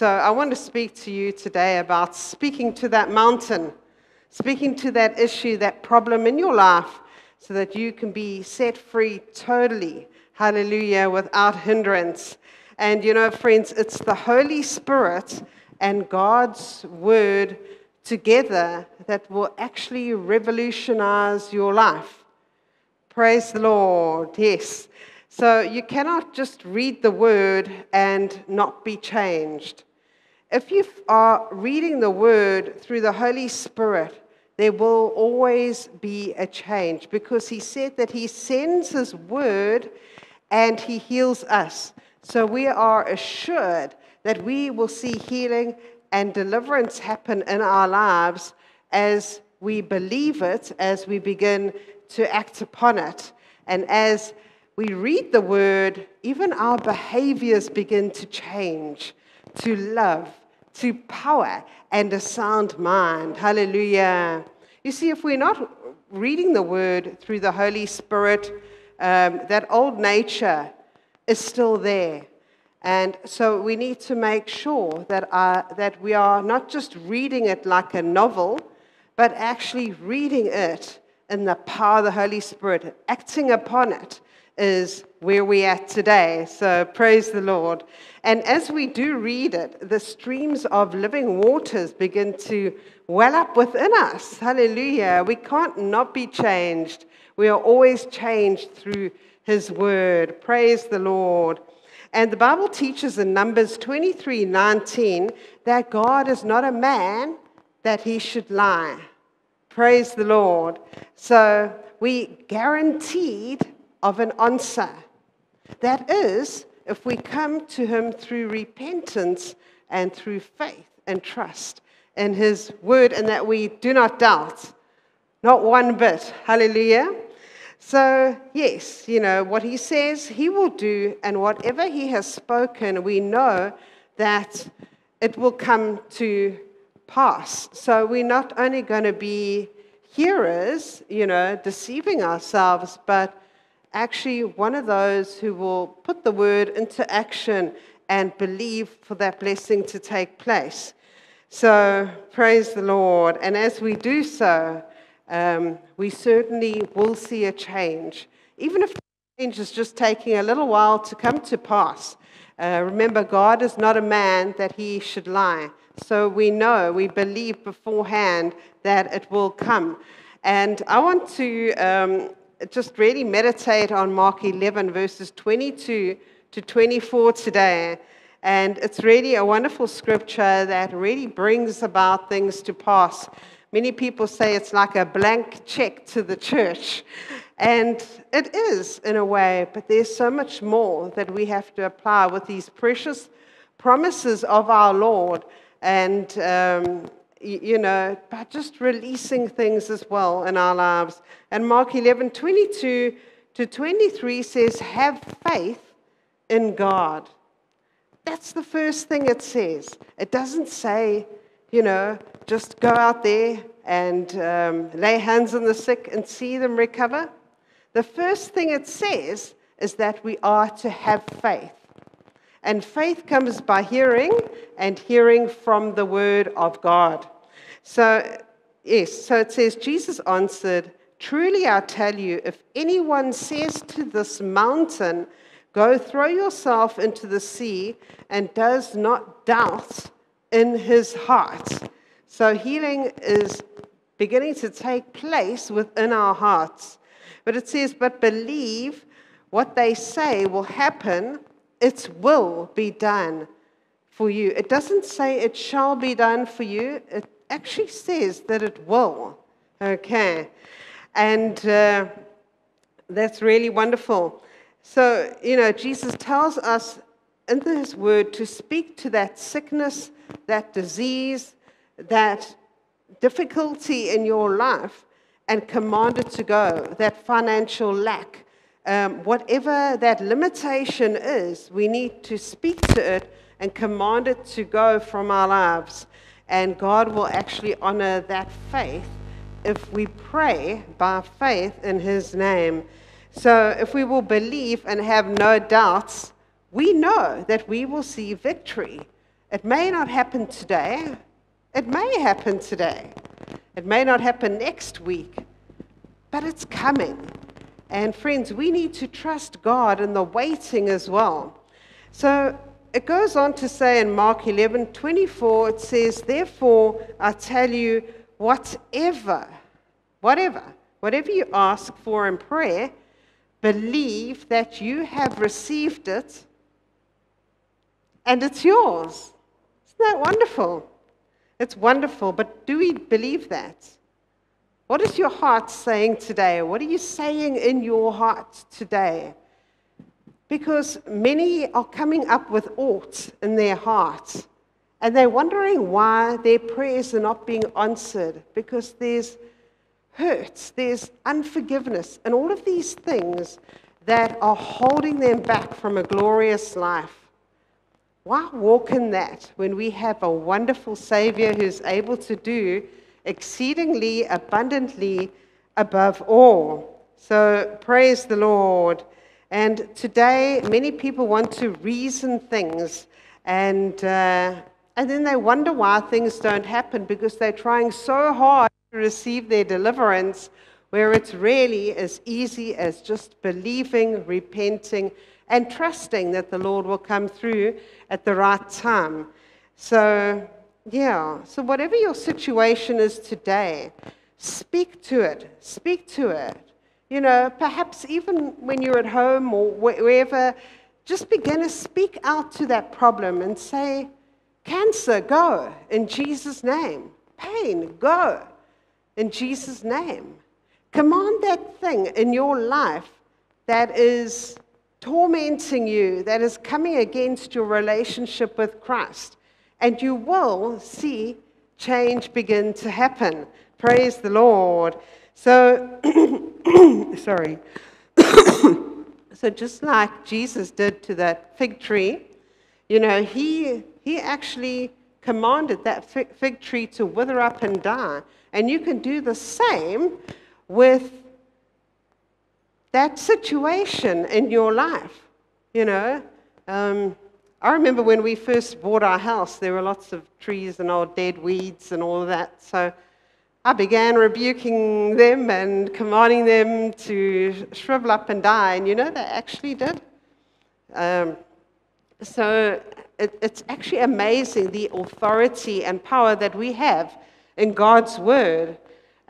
So I want to speak to you today about speaking to that mountain, speaking to that issue, that problem in your life, so that you can be set free totally. Hallelujah, without hindrance. And you know, friends, it's the Holy Spirit and God's Word together that will actually revolutionize your life. Praise the Lord. Yes. So you cannot just read the word and not be changed. If you are reading the word through the Holy Spirit, there will always be a change because he said that he sends his word and he heals us. So we are assured that we will see healing and deliverance happen in our lives as we believe it, as we begin to act upon it, and as we read the word, even our behaviors begin to change to love, to power, and a sound mind. Hallelujah. You see, if we're not reading the word through the Holy Spirit, um, that old nature is still there. And so we need to make sure that, uh, that we are not just reading it like a novel, but actually reading it in the power of the Holy Spirit, acting upon it is where we're at today. So praise the Lord. And as we do read it, the streams of living waters begin to well up within us. Hallelujah. We can't not be changed. We are always changed through his word. Praise the Lord. And the Bible teaches in Numbers 23 19 that God is not a man that he should lie. Praise the Lord. So we guaranteed of an answer. That is, if we come to Him through repentance and through faith and trust in His word, and that we do not doubt, not one bit. Hallelujah. So, yes, you know, what He says He will do, and whatever He has spoken, we know that it will come to pass. So, we're not only going to be hearers, you know, deceiving ourselves, but actually one of those who will put the word into action and believe for that blessing to take place. So, praise the Lord. And as we do so, um, we certainly will see a change. Even if the change is just taking a little while to come to pass. Uh, remember, God is not a man that he should lie. So we know, we believe beforehand that it will come. And I want to um, just really meditate on Mark 11, verses 22 to 24 today. And it's really a wonderful scripture that really brings about things to pass. Many people say it's like a blank check to the church. And it is in a way, but there's so much more that we have to apply with these precious promises of our Lord. And um, you know, but just releasing things as well in our lives. And Mark 11, 22 to 23 says, Have faith in God. That's the first thing it says. It doesn't say, you know, just go out there and um, lay hands on the sick and see them recover. The first thing it says is that we are to have faith. And faith comes by hearing, and hearing from the word of God. So, yes, so it says, Jesus answered, Truly I tell you, if anyone says to this mountain, Go throw yourself into the sea, and does not doubt in his heart. So healing is beginning to take place within our hearts. But it says, But believe what they say will happen, it will be done for you. It doesn't say it shall be done for you, it actually says that it will. Okay. And uh, that's really wonderful. So, you know, Jesus tells us in his word to speak to that sickness, that disease, that difficulty in your life and command it to go, that financial lack. Um, whatever that limitation is, we need to speak to it and command it to go from our lives. And God will actually honor that faith if we pray by faith in His name. So if we will believe and have no doubts, we know that we will see victory It may not happen today. It may happen today. It may not happen next week, but it's coming. And friends, we need to trust God in the waiting as well. So it goes on to say in Mark 11 24, it says, Therefore, I tell you, whatever, whatever, whatever you ask for in prayer, believe that you have received it and it's yours. Isn't that wonderful? It's wonderful, but do we believe that? What is your heart saying today? What are you saying in your heart today? Because many are coming up with ought in their hearts, and they're wondering why their prayers are not being answered because there's hurt, there's unforgiveness, and all of these things that are holding them back from a glorious life. Why walk in that when we have a wonderful Savior who's able to do exceedingly abundantly above all? So praise the Lord. And today, many people want to reason things, and, uh, and then they wonder why things don't happen because they're trying so hard to receive their deliverance, where it's really as easy as just believing, repenting, and trusting that the Lord will come through at the right time. So, yeah, so whatever your situation is today, speak to it. Speak to it. You know, perhaps even when you're at home or wherever, just begin to speak out to that problem and say, Cancer, go in Jesus' name. Pain, go in Jesus' name. Command that thing in your life that is tormenting you, that is coming against your relationship with Christ. And you will see change begin to happen. Praise the Lord. So, sorry. so, just like Jesus did to that fig tree, you know, he, he actually commanded that fig tree to wither up and die. And you can do the same with that situation in your life. You know, um, I remember when we first bought our house, there were lots of trees and old dead weeds and all of that. So I began rebuking them and commanding them to shrivel up and die. And you know, they actually did. Um, so it, it's actually amazing the authority and power that we have in God's word.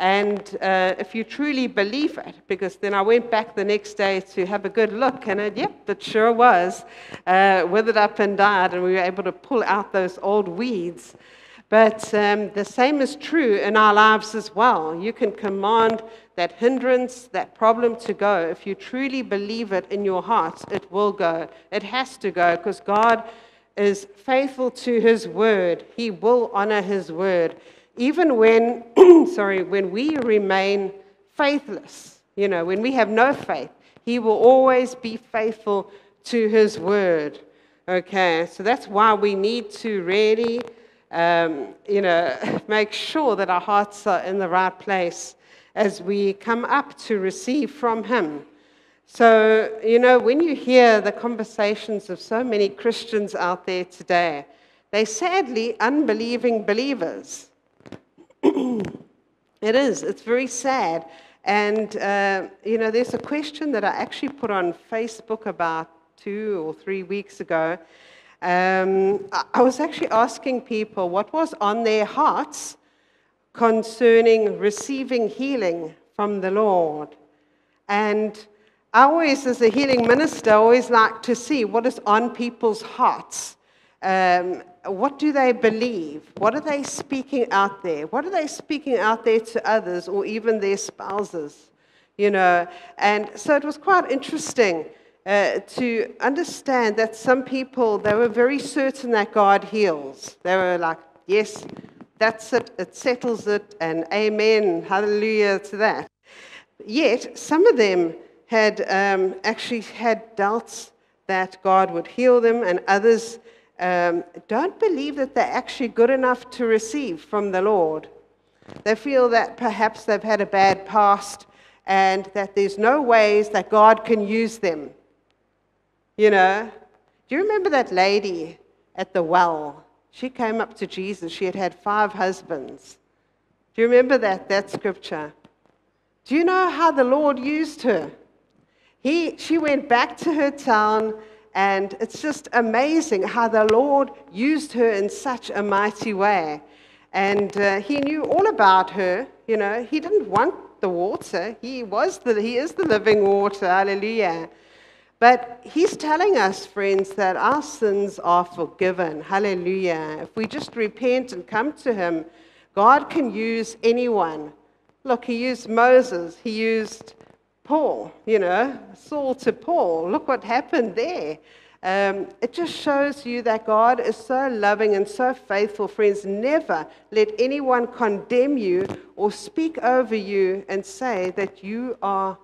And uh, if you truly believe it, because then I went back the next day to have a good look, and it, yep, it sure was uh, withered up and died, and we were able to pull out those old weeds. But um, the same is true in our lives as well. You can command that hindrance, that problem to go. If you truly believe it in your heart, it will go. It has to go because God is faithful to his word. He will honor his word even when, sorry, when we remain faithless, you know, when we have no faith, He will always be faithful to His word. Okay, so that's why we need to really, um, you know, make sure that our hearts are in the right place as we come up to receive from Him. So, you know, when you hear the conversations of so many Christians out there today, they're sadly unbelieving believers. it is. It's very sad. And, uh, you know, there's a question that I actually put on Facebook about two or three weeks ago. Um, I was actually asking people what was on their hearts concerning receiving healing from the Lord. And I always, as a healing minister, always like to see what is on people's hearts. Um, what do they believe? What are they speaking out there? What are they speaking out there to others or even their spouses? You know, and so it was quite interesting uh, to understand that some people, they were very certain that God heals. They were like, yes, that's it, it settles it, and amen, hallelujah to that. Yet, some of them had um, actually had doubts that God would heal them, and others um, don't believe that they're actually good enough to receive from the Lord. They feel that perhaps they've had a bad past and that there's no ways that God can use them. You know, do you remember that lady at the well She came up to Jesus. She had had five husbands. Do you remember that, that scripture? Do you know how the Lord used her? He, she went back to her town, and it's just amazing how the Lord used her in such a mighty way. And uh, he knew all about her. You know, he didn't want the water. He was the, he is the living water. Hallelujah. But he's telling us, friends, that our sins are forgiven. Hallelujah. If we just repent and come to him, God can use anyone. Look, he used Moses. He used Paul, you know, Saul to Paul. Look what happened there. Um, it just shows you that God is so loving and so faithful, friends. Never let anyone condemn you or speak over you and say that you are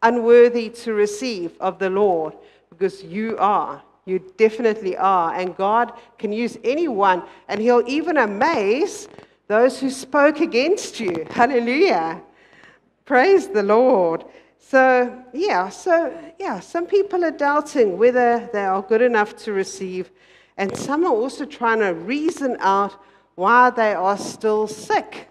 unworthy to receive of the Lord, because you are. You definitely are. And God can use anyone, and He'll even amaze those who spoke against you. Hallelujah. Praise the Lord. So, yeah, so, yeah, some people are doubting whether they are good enough to receive, and some are also trying to reason out why they are still sick.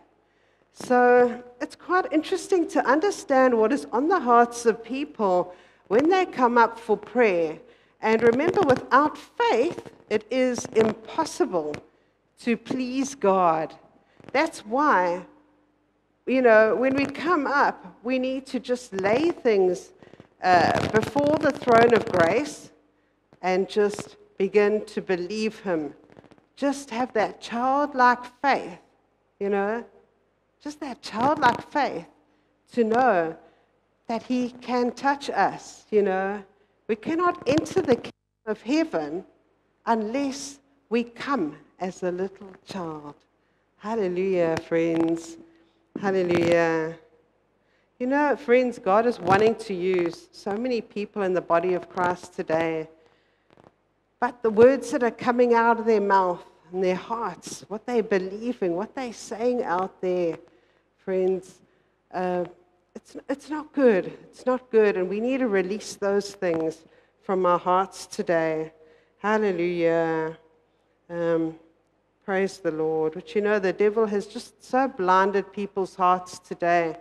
So, it's quite interesting to understand what is on the hearts of people when they come up for prayer. And remember, without faith, it is impossible to please God. That's why you know, when we come up, we need to just lay things uh, before the throne of grace and just begin to believe Him. Just have that childlike faith, you know, just that childlike faith to know that He can touch us, you know. We cannot enter the kingdom of heaven unless we come as a little child. Hallelujah, friends. Hallelujah. You know, friends, God is wanting to use so many people in the body of Christ today. But the words that are coming out of their mouth and their hearts, what they're believing, what they're saying out there, friends, uh, it's, it's not good. It's not good. And we need to release those things from our hearts today. Hallelujah. Um, Praise the Lord. Which you know, the devil has just so blinded people's hearts today.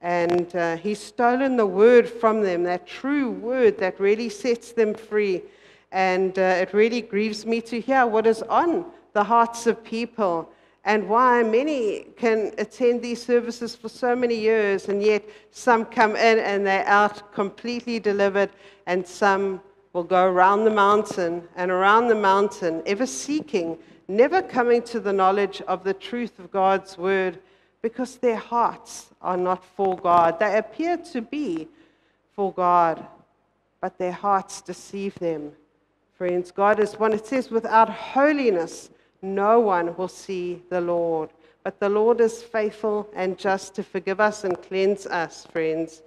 And uh, he's stolen the word from them, that true word that really sets them free. And uh, it really grieves me to hear what is on the hearts of people and why many can attend these services for so many years, and yet some come in and they're out completely delivered, and some will go around the mountain and around the mountain, ever seeking never coming to the knowledge of the truth of God's word because their hearts are not for God. They appear to be for God, but their hearts deceive them. Friends, God is one, it says, without holiness, no one will see the Lord. But the Lord is faithful and just to forgive us and cleanse us, friends.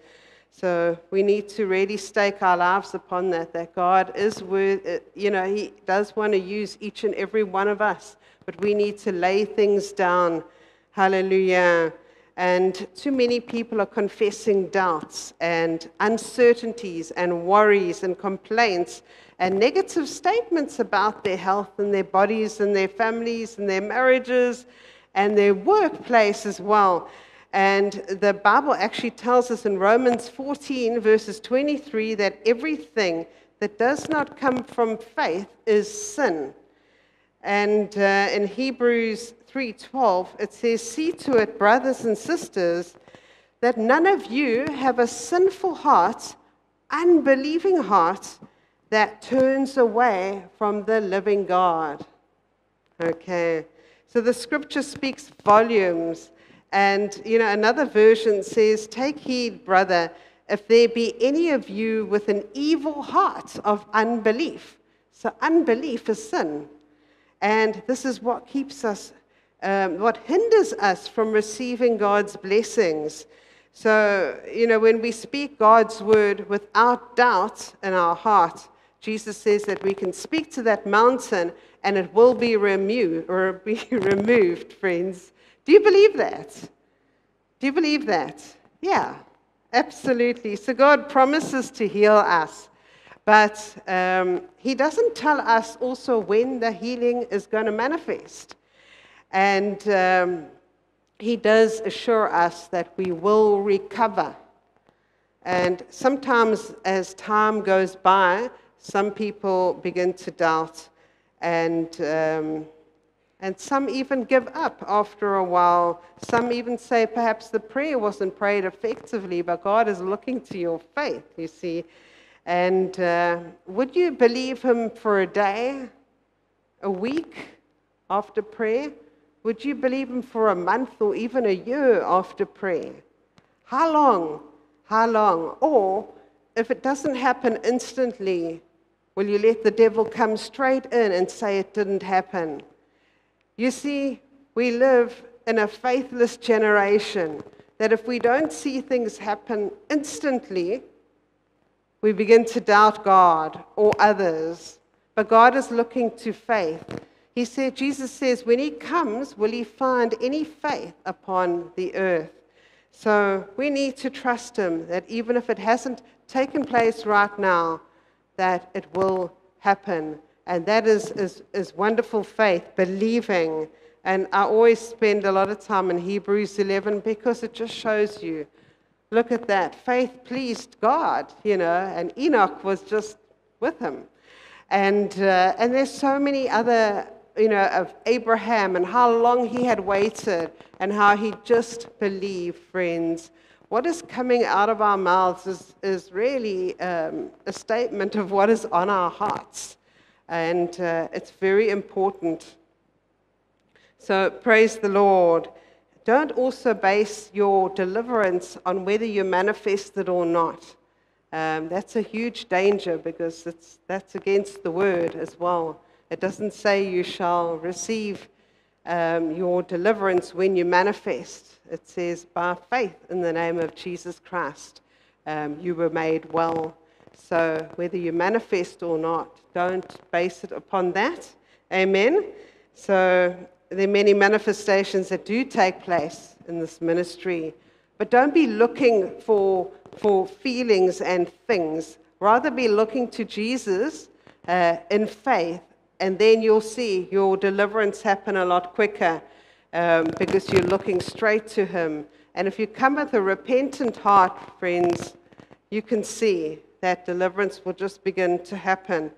So we need to really stake our lives upon that, that God is worth, uh, you know, He does want to use each and every one of us, but we need to lay things down. Hallelujah. And too many people are confessing doubts and uncertainties and worries and complaints and negative statements about their health and their bodies and their families and their marriages and their workplace as well. And the Bible actually tells us in Romans 14, verses 23, that everything that does not come from faith is sin. And uh, in Hebrews 3:12, it says, "See to it, brothers and sisters, that none of you have a sinful heart, unbelieving heart, that turns away from the living God." Okay. So the scripture speaks volumes and, you know, another version says, Take heed, brother, if there be any of you with an evil heart of unbelief. So, unbelief is sin. And this is what keeps us, um, what hinders us from receiving God's blessings. So, you know, when we speak God's word without doubt in our heart, Jesus says that we can speak to that mountain and it will be or be removed, friends. Do you believe that? Do you believe that? Yeah, absolutely. So God promises to heal us. But um, he doesn't tell us also when the healing is going to manifest. And um, he does assure us that we will recover. And sometimes, as time goes by, some people begin to doubt, and, um, and some even give up after a while. Some even say perhaps the prayer wasn't prayed effectively, but God is looking to your faith, you see. And uh, would you believe Him for a day, a week after prayer? Would you believe Him for a month or even a year after prayer? How long? How long? Or if it doesn't happen instantly, will you let the devil come straight in and say it didn't happen? You see, we live in a faithless generation that if we don't see things happen instantly, we begin to doubt God or others. But God is looking to faith. He said, Jesus says, when he comes, will he find any faith upon the earth? So we need to trust him that even if it hasn't taken place right now, that it will happen. And that is, is, is wonderful faith, believing. And I always spend a lot of time in Hebrews 11 because it just shows you look at that. Faith pleased God, you know, and Enoch was just with him. And, uh, and there's so many other you know, of Abraham and how long he had waited and how he just believed, friends. What is coming out of our mouths is, is really um, a statement of what is on our hearts. And uh, it's very important. So praise the Lord. Don't also base your deliverance on whether you manifest it or not. Um, that's a huge danger because it's, that's against the word as well. It doesn't say you shall receive um, your deliverance when you manifest. It says, by faith in the name of Jesus Christ, um, you were made well. So whether you manifest or not, don't base it upon that. Amen. So there are many manifestations that do take place in this ministry. But don't be looking for, for feelings and things. Rather be looking to Jesus uh, in faith and then you'll see your deliverance happen a lot quicker um, because you're looking straight to Him. And if you come with a repentant heart, friends, you can see that deliverance will just begin to happen.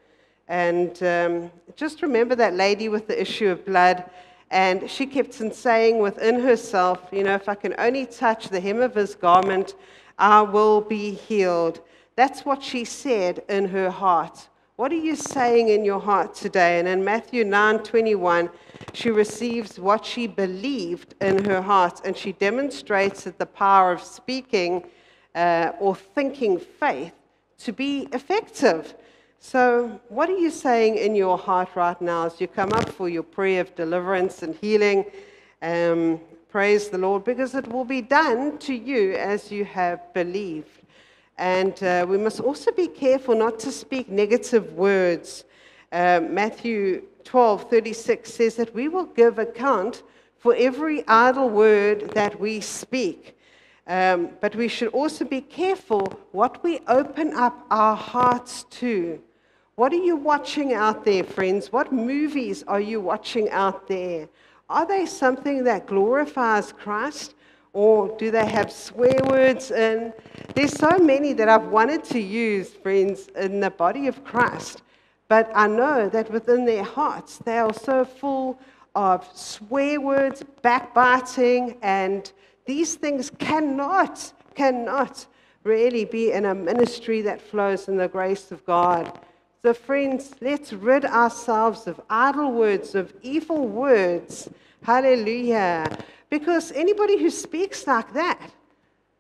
And um, just remember that lady with the issue of blood. And she kept on saying within herself, you know, if I can only touch the hem of his garment, I will be healed. That's what she said in her heart. What are you saying in your heart today? And in Matthew 9 21, she receives what she believed in her heart, and she demonstrates that the power of speaking uh, or thinking faith to be effective. So, what are you saying in your heart right now as you come up for your prayer of deliverance and healing? Um, praise the Lord, because it will be done to you as you have believed. And uh, we must also be careful not to speak negative words. Uh, Matthew 12 36 says that we will give account for every idle word that we speak. Um, but we should also be careful what we open up our hearts to. What are you watching out there, friends? What movies are you watching out there? Are they something that glorifies Christ? Or do they have swear words? And there's so many that I've wanted to use, friends, in the body of Christ. But I know that within their hearts, they are so full of swear words, backbiting, and these things cannot, cannot really be in a ministry that flows in the grace of God. So, friends, let's rid ourselves of idle words, of evil words. Hallelujah. Because anybody who speaks like that,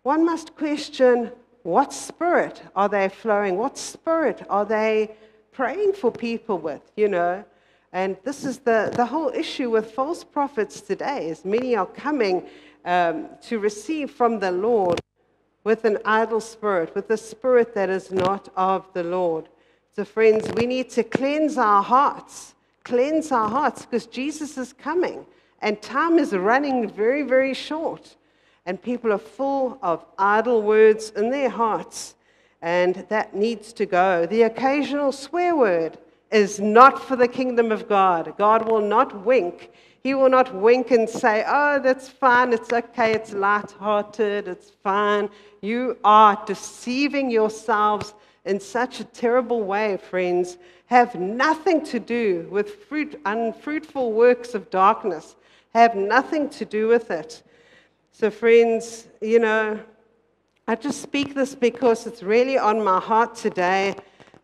one must question what spirit are they flowing? What spirit are they praying for people with, you know? And this is the, the whole issue with false prophets today, is many are coming um, to receive from the Lord with an idle spirit, with a spirit that is not of the Lord. So, friends, we need to cleanse our hearts, cleanse our hearts, because Jesus is coming. And time is running very, very short. And people are full of idle words in their hearts. and that needs to go. The occasional swear word is not for the kingdom of God. God will not wink. He will not wink and say, Oh, that's fine, it's okay, it's light-hearted, it's fine. You are deceiving yourselves in such a terrible way, friends. Have nothing to do with fruit, unfruitful works of darkness. Have nothing to do with it. So, friends, you know, I just speak this because it's really on my heart today.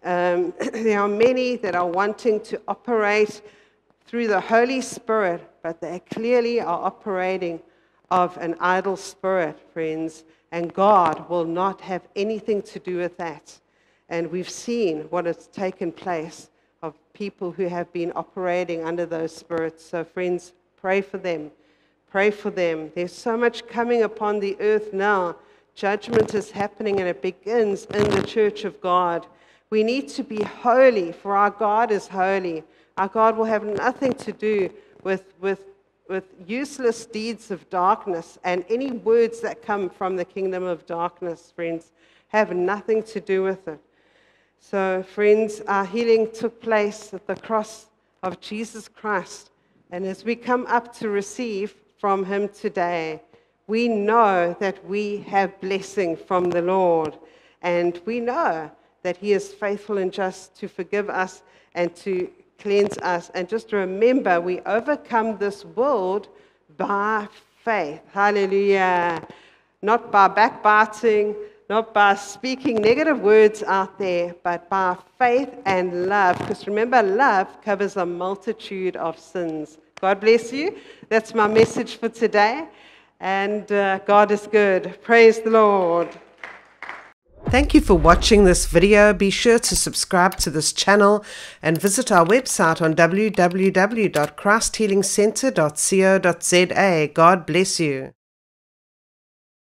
Um, there are many that are wanting to operate through the Holy Spirit, but they clearly are operating of an idle spirit, friends, and God will not have anything to do with that. And we've seen what has taken place of people who have been operating under those spirits. So, friends, pray for them. Pray for them. There's so much coming upon the earth now. Judgment is happening, and it begins in the church of God. We need to be holy, for our God is holy. Our God will have nothing to do with, with, with useless deeds of darkness, and any words that come from the kingdom of darkness, friends, have nothing to do with it. So, friends, our healing took place at the cross of Jesus Christ. And as we come up to receive from Him today, we know that we have blessing from the Lord. And we know that He is faithful and just to forgive us and to cleanse us. And just remember, we overcome this world by faith. Hallelujah. Not by backbiting, not by speaking negative words out there, but by faith and love. Because remember, love covers a multitude of sins. God bless you. That's my message for today. And uh, God is good. Praise the Lord. Thank you for watching this video. Be sure to subscribe to this channel and visit our website on www.christhealingcentre.co.za. God bless you.